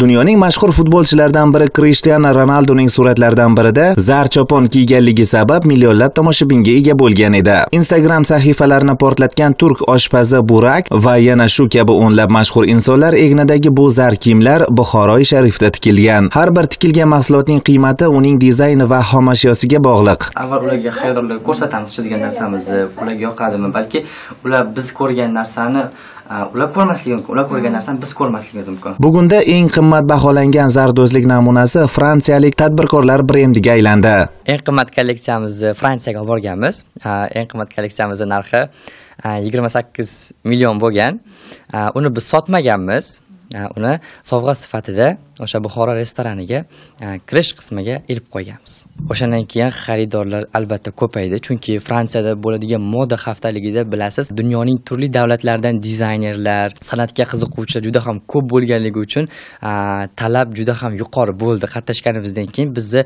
dunyoning mashhur futbolchilaridan biri Cristiano Ronalduning suratlaridan birida zar chopon kiyganligi sabab millionlab tomoshabinga ega bo'lgan edi. Instagram sahifalarini portlatgan turk oshpazi burak va yana shu kabi o'nlab mashhur insonlar egnidagi bu zar kiyimlar Buxoroy sharifda tikilgan. Har bir tikilgan mahsulotning qiymati uning dizayni va xomashyosiga bog'liq. Avval ularga xaridorlarga ko'rsatamiz chizgan narsamizni ularga yoqadimi balki ular biz ko'rgan narsani ular ko'rmasligi mumkin ular ko'rgan narsani biz ko'rmasligimiz mumkin. Bugunda eng qimmat baholangan zardo'zlik namunasi fransiyalik tadbirkorlar brendiga aylandi. eng qimmat kolleksiyamizni fransiyaga olib borganmiz. Eng qimmat kolleksiyamizni narxi yigirma sakkiz million bo'lgan. Uni biz sotmaganmiz. Uni sovg'a sifatida o'sha buxoro restoraniga kirish qismiga ilib qo'yganmiz o'shandan keyin xaridorlar albatta ko'paydi chunki fransiyada bo'ladigan moda haftaligida bilasiz dunyoning turli davlatlaridan dizaynerlar san'atga qiziquvchilar juda ham ko'p bo'lganligi uchun talab juda ham yuqori bo'ldi. Qatnashganimizdan keyin bizni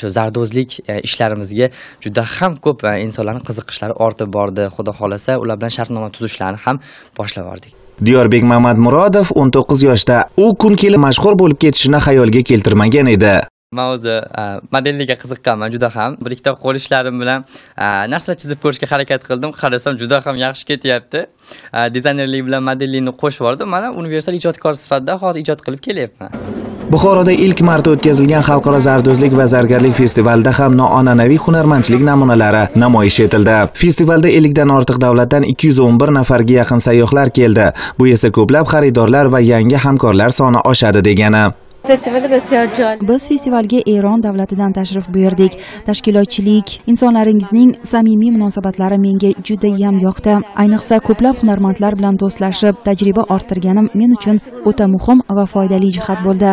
shu zardozlik e, ishlarimizga juda ham ko'p e, insonlarni qiziqishlari ortib bordi. Xudo xohlasa ular bilan shartnoma tuzishlarni ham boshlab yubordik Diyorbek Mamadmurodov 19 yoshda u kun kelib mashhur bo'lib ketishini xayolga keltirmagan edi. Man o'zi modellikka qiziqqanman juda ham bir ikkita qo'l ishlarim bilan narsalar chizib ko'rishga harakat qildim qarasam juda ham yaxshi ketyapti dizaynerlik bilan modellikni qo'shib yubordim mana universal ijodkor sifatida hozir ijod qilib kelyapman Buxoroda ilk marta o'tkazilgan xalqaro zardozlik va zargarlik festivalida ham noan'anaviy hunarmandchilik namunalari namoyish etildi. Festivalda 50 dan ortiq davlatdan 211 nafarga yaqin sayyohlar keldi. Bu esa ko'plab xaridorlar va yangi hamkorlar soni oshadi degani. festivali bisyor jon. Biz festivalga eron davlatidan tashrif buyurdik. Tashkilotchilik insonlaringizning samimiy munosabatlari menga judayam yoqdi. Ayniqsa ko'plab hunarmandlar bilan do'stlashib tajriba orttirganim men uchun o'ta muhim va foydali jihat bo'ldi.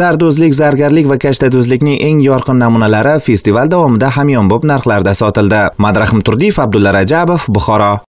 Zardo'zlik zargarlik va kashtado'zlikning eng yorqin namunalari festival davomida hamyonbop narxlarda sotildi. Madrahim turdiyev abdulla rajabov buxoro.